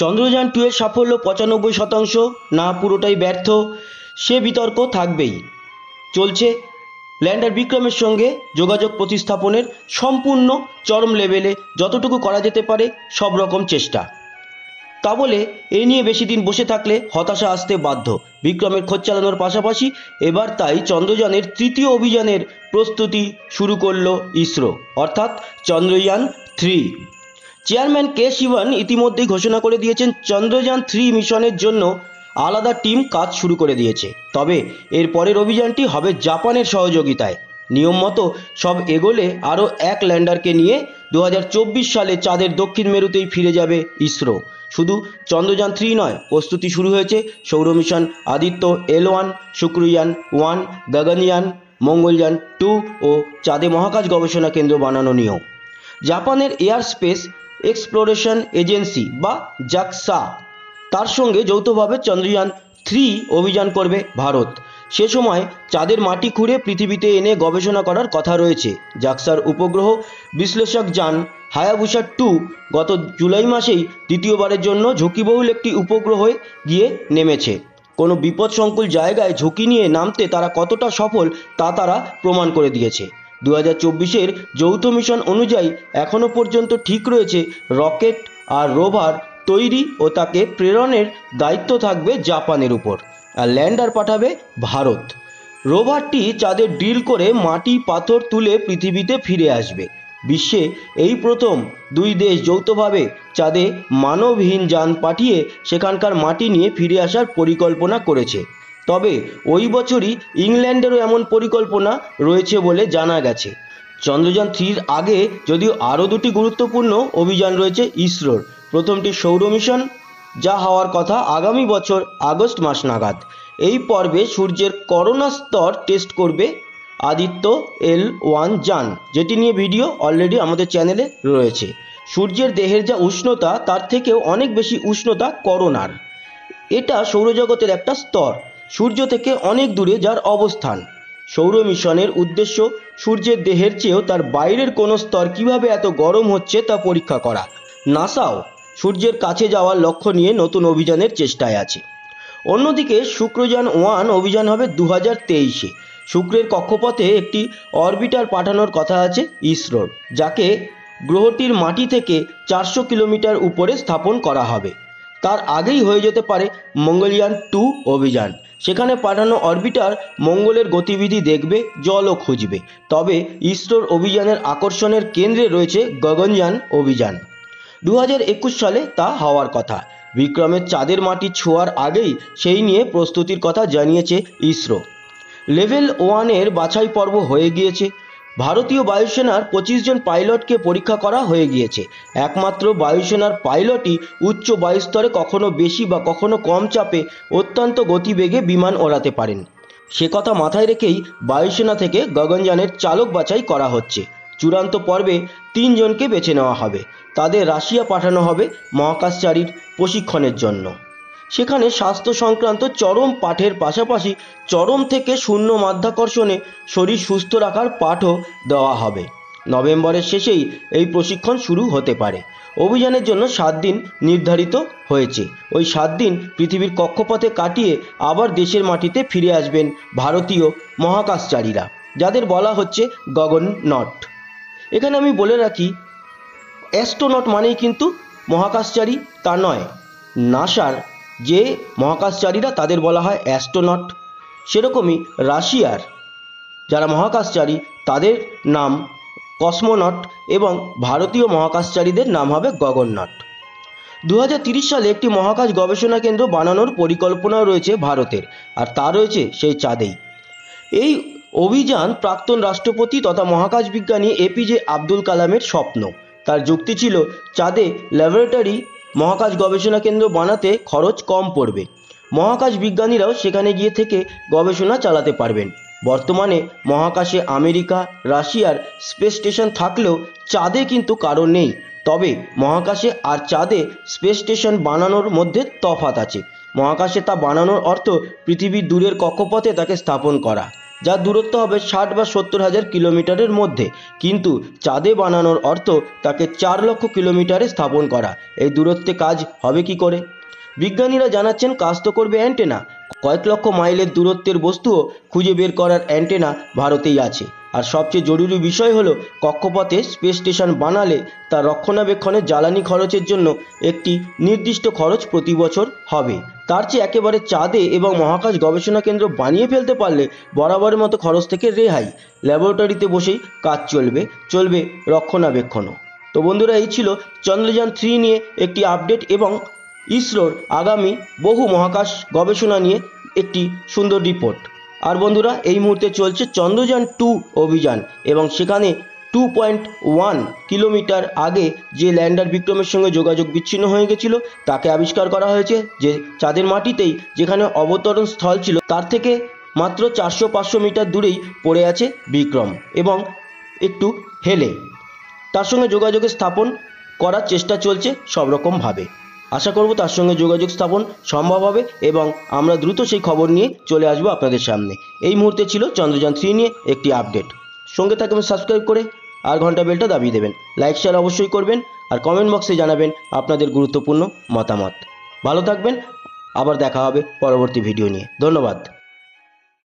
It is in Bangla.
চন্দ্রযান টু এর সাফল্য পঁচানব্বই শতাংশ, না পুরোটাই ব্যর্থ, সে বিতর্ক থাকবেই। চলছে ল্যান্ডার বিক্রমের সঙ্গে যোগাযোগ প্রতিস্থাপনের সম্পূর্ণ চরম লেভেলে যতটুকু করা যেতে পারে সব রকম চেষ্টা। তা বলে এই নিয়ে বেশি দিন বসে থাকলে হতাশা আসতে বাধ্য। বিক্রমের খোঁজ চালানোর পাশাপাশি এবার তাই চন্দ্রযানের তৃতীয় অভিযানের প্রস্তুতি শুরু করল ইসরো, অর্থাৎ Chandrayaan three. Chairman K Sivan ইতিমধ্যেই ঘোষণা করে দিয়েছেন চন্দ্রযান থ্রি মিশনের জন্য আলাদা টিম কাজ শুরু করে দিয়েছে। তবে এর পরের অভিযানটি হবে জাপানের সহযোগিতায়। নিয়ম মতো সব এগোলে আরও এক ল্যান্ডারকে নিয়ে দু হাজার চব্বিশ সালে চাঁদের দক্ষিণ মেরুতেই ফিরে যাবে ইসরো। শুধু চন্দ্রযান থ্রি নয়, প্রস্তুতি শুরু হয়েছে সৌর mission, Aditya, L one, Shukrayaan one, Gaganyaan, Mangalyaan two ও চাঁদে মহাকাশ গবেষণা কেন্দ্র বানানো নিয়েও। জাপানের এয়ার স্পেস এক্সপ্লোরেশন এজেন্সি বা জাকসা তার সঙ্গে যৌথভাবে চন্দ্রযান থ্রি অভিযান করবে ভারত। সে সময় চাঁদের মাটি খুঁড়ে পৃথিবীতে এনে গবেষণা করার কথা রয়েছে। জাকসার উপগ্রহ বিশ্লেষক যান হায়াবুসা টু গত জুলাই মাসেই দ্বিতীয়বারের জন্য ঝুঁকিবহুল একটি উপগ্রহে গিয়ে নেমেছে। কোনো বিপদসংকুল জায়গায় ঝুঁকি নিয়ে নামতে তারা কতটা সফল তা তারা প্রমাণ করে দিয়েছে। দু হাজার চব্বিশের যৌথ মিশন অনুযায়ী এখনও পর্যন্ত ঠিক রয়েছে রকেট আর রোভার তৈরি ও তাকে প্রেরণের দায়িত্ব থাকবে জাপানের উপর। আর ল্যান্ডার পাঠাবে ভারত। রোভারটি চাঁদে ড্রিল করে মাটি পাথর তুলে পৃথিবীতে ফিরে আসবে। বিশ্বে এই প্রথম দুই দেশ যৌথভাবে চাঁদে মানবহীন যান পাঠিয়ে সেখানকার মাটি নিয়ে ফিরে আসার পরিকল্পনা করেছে। তবে ওই বছরই ইংল্যান্ডেরও এমন পরিকল্পনা রয়েছে বলে জানা গেছে। চন্দ্রযান থ্রির আগে যদিও আরও দুটি গুরুত্বপূর্ণ অভিযান রয়েছে ইসরোর। প্রথমটি সৌর মিশন, যা হওয়ার কথা আগামী বছর আগস্ট মাস নাগাদ। এই পর্বে সূর্যের করোনা স্তর টেস্ট করবে আদিত্য এল ওয়ান যান যেটি নিয়ে ভিডিও অলরেডি আমাদের চ্যানেলে রয়েছে। সূর্যের দেহের যা উষ্ণতা, তার থেকেও অনেক বেশি উষ্ণতা করোনার। এটা সৌরজগতের একটা স্তর। সূর্য থেকে অনেক দূরে যার অবস্থান। সৌর মিশনের উদ্দেশ্য সূর্যের দেহের চেয়েও তার বাইরের কোনো স্তর কীভাবে এত গরম হচ্ছে তা পরীক্ষা করা। নাসাও সূর্যের কাছে যাওয়ার লক্ষ্য নিয়ে নতুন অভিযানের চেষ্টায় আছে। অন্যদিকে শুক্রযান ওয়ান অভিযান হবে দু হাজার তেইশে। শুক্রের কক্ষপথে একটি অরবিটার পাঠানোর কথা আছে ইসরোর, যাকে গ্রহটির মাটি থেকে চারশো কিলোমিটার উপরে স্থাপন করা হবে। তার আগেই হয়ে যেতে পারে মঙ্গলয়ান টু অভিযান। সেখানে পাঠানো অরবিটার মঙ্গলের গতিবিধি দেখবে, জলও খুঁজবে। তবে ইসরোর অভিযানের আকর্ষণের কেন্দ্রে রয়েছে গগনযান অভিযান। দু হাজার একুশ সালে তা হওয়ার কথা। বিক্রমের চাঁদের মাটি ছোঁয়ার আগেই সেই নিয়ে প্রস্তুতির কথা জানিয়েছে ইসরো। লেভেল ওয়ানের বাছাই পর্ব হয়ে গিয়েছে। ভারতীয় বায়ুসেনার পঁচিশ জন পাইলটকে পরীক্ষা করা হয়ে গিয়েছে। একমাত্র বায়ুসেনার পাইলটই উচ্চ বায়ুস্তরে কখনো বেশি বা কখনো কম চাপে অত্যন্ত গতিবেগে বিমান ওড়াতে পারেন। সে কথা মাথায় রেখেই বায়ুসেনা থেকে গগনযানের চালক বাছাই করা হচ্ছে। চূড়ান্ত পর্বে তিনজনকে বেছে নেওয়া হবে। তাদের রাশিয়া পাঠানো হবে মহাকাশচারীর প্রশিক্ষণের জন্য। সেখানে স্বাস্থ্য সংক্রান্ত চরম পাঠের পাশাপাশি চরম থেকে শূন্য মাধ্যাকর্ষণে শরীর সুস্থ রাখার পাঠও দেওয়া হবে। নভেম্বরের শেষেই এই প্রশিক্ষণ শুরু হতে পারে। অভিযানের জন্য সাত দিন নির্ধারিত হয়েছে। ওই সাত দিন পৃথিবীর কক্ষপথে কাটিয়ে আবার দেশের মাটিতে ফিরে আসবেন ভারতীয় মহাকাশচারীরা, যাদের বলা হচ্ছে গগন নট এখানে আমি বলে রাখি, অ্যাস্ট্রোনট মানেই কিন্তু মহাকাশচারী তা নয়, নাসার যে মহাকাশচারীরা তাদের বলা হয় অ্যাস্ট্রোনট। সেরকমই রাশিয়ার। যারা মহাকাশচারী, তাদের নাম কসমোনট এবং ভারতীয় মহাকাশচারীদের নাম হবে গগননট। দু সালে একটি মহাকাশ গবেষণা কেন্দ্র বানানোর পরিকল্পনা রয়েছে ভারতের, আর তা রয়েছে সেই চাঁদেই। এই অভিযান প্রাক্তন রাষ্ট্রপতি তথা মহাকাশ বিজ্ঞানী এপিজে আব্দুল কালামের স্বপ্ন। তার যুক্তি ছিল, চাঁদে ল্যাবরেটরি মহাকাশ গবেষণা কেন্দ্র বানাতে খরচ কম পড়বে। মহাকাশ বিজ্ঞানীরাও সেখানে গিয়ে থেকে গবেষণা চালাতে পারবেন। বর্তমানে মহাকাশে আমেরিকা, রাশিয়ার স্পেস স্টেশন থাকলেও চাঁদে কিন্তু কারও নেই। তবে মহাকাশে আর চাঁদে স্পেস স্টেশন বানানোর মধ্যে তফাত আছে। মহাকাশে তা বানানোর অর্থ পৃথিবীর দূরের কক্ষপথে তাকে স্থাপন করা। যার দূরত্ব হবে ষাট বা সত্তর হাজার কিলোমিটারের মধ্যে। কিন্তু চাঁদে বানানোর অর্থ তাকে চার লক্ষ কিলোমিটারে স্থাপন করা। এই দূরত্বে কাজ হবে কি করে? বিজ্ঞানীরা জানাচ্ছেন, কাজ তো করবে অ্যান্টেনা। কয়েক লক্ষ মাইলের দূরত্বের বস্তুও খুঁজে বের করার অ্যান্টেনা ভারতেই আছে। আর সবচেয়ে জরুরি বিষয় হলো কক্ষপথে স্পেস স্টেশন বানালে তার রক্ষণাবেক্ষণের জ্বালানি খরচের জন্য একটি নির্দিষ্ট খরচ প্রতি বছর হবে। তার চেয়ে একেবারে চাঁদে এবং মহাকাশ গবেষণা কেন্দ্র বানিয়ে ফেলতে পারলে বরাবরের মতো খরচ থেকে রেহাই। ল্যাবরেটরিতে বসেই কাজ চলবে চলবে রক্ষণাবেক্ষণও। তো বন্ধুরা, এই ছিল চন্দ্রযান থ্রি নিয়ে একটি আপডেট এবং ইসরোর আগামী বহু মহাকাশ গবেষণা নিয়ে একটি সুন্দর রিপোর্ট আর বন্ধুরা, এই মুহূর্তে চলছে চন্দ্রযান টু অভিযান এবং সেখানে টু পয়েন্ট ওয়ান কিলোমিটার আগে যে ল্যান্ডার বিক্রমের সঙ্গে যোগাযোগ বিচ্ছিন্ন হয়ে গেছিল, তাকে আবিষ্কার করা হয়েছে যে চাঁদের মাটিতেই যেখানে অবতরণ স্থল ছিল, তার থেকে মাত্র চারশো পাঁচশো মিটার দূরেই পড়ে আছে বিক্রম এবং একটু হেলে। তার সঙ্গে যোগাযোগের স্থাপন করার চেষ্টা চলছে সব রকমভাবে আশা করব তার সঙ্গে যোগাযোগ স্থাপন সম্ভব হবে এবং আমরা দ্রুত সেই খবর নিয়ে চলে আসব আপনাদের সামনে। এই মুহূর্তে ছিল চন্দ্রযান থ্রি নিয়ে একটি আপডেট। সঙ্গে থাকবেন সাবস্ক্রাইব করে আর ঘণ্টা বেলটা দাবিয়ে দেবেন। লাইক, শেয়ার অবশ্যই করবেন আর কমেন্ট বক্সে জানাবেন আপনাদের গুরুত্বপূর্ণ মতামত। ভালো থাকবেন, আবার দেখা হবে পরবর্তী ভিডিও নিয়ে। ধন্যবাদ।